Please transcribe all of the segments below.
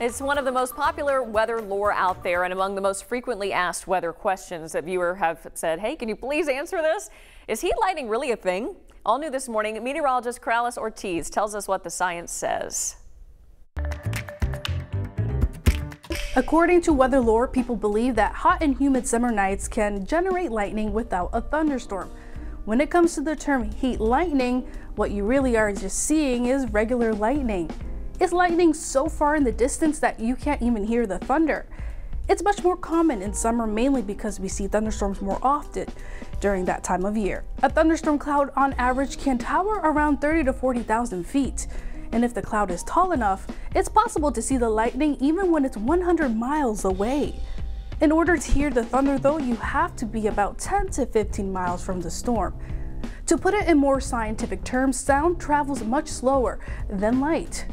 It's one of the most popular weather lore out there and among the most frequently asked weather questions that viewers have said, hey, can you please answer this? Is heat lightning really a thing? All new this morning, meteorologist Corallys Ortiz tells us what the science says. According to weather lore, people believe that hot and humid summer nights can generate lightning without a thunderstorm. When it comes to the term heat lightning, what you really are just seeing is regular lightning. It's lightning so far in the distance that you can't even hear the thunder. It's much more common in summer mainly because we see thunderstorms more often during that time of year. A thunderstorm cloud on average can tower around 30 to 40,000 feet. And if the cloud is tall enough, it's possible to see the lightning even when it's 100 miles away. In order to hear the thunder though, you have to be about 10 to 15 miles from the storm. To put it in more scientific terms, sound travels much slower than light.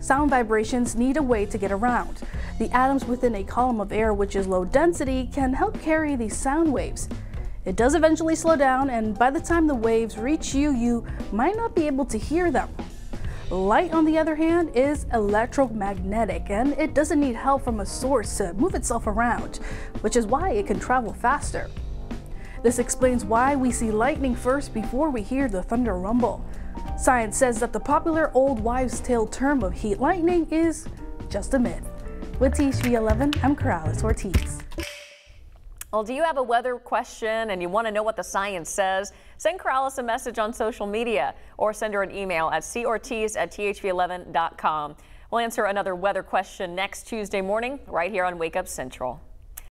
Sound vibrations need a way to get around. The atoms within a column of air which is low density can help carry these sound waves. It does eventually slow down and by the time the waves reach you, you might not be able to hear them. Light, on the other hand, is electromagnetic and it doesn't need help from a source to move itself around, which is why it can travel faster. This explains why we see lightning first before we hear the thunder rumble. Science says that the popular old wives' tale term of heat lightning is just a myth. With THV 11, I'm Corallys Ortiz. Well, do you have a weather question and you want to know what the science says? Send Corallys a message on social media or send her an email at cortiz at thv11.com. We'll answer another weather question next Tuesday morning right here on Wake Up Central.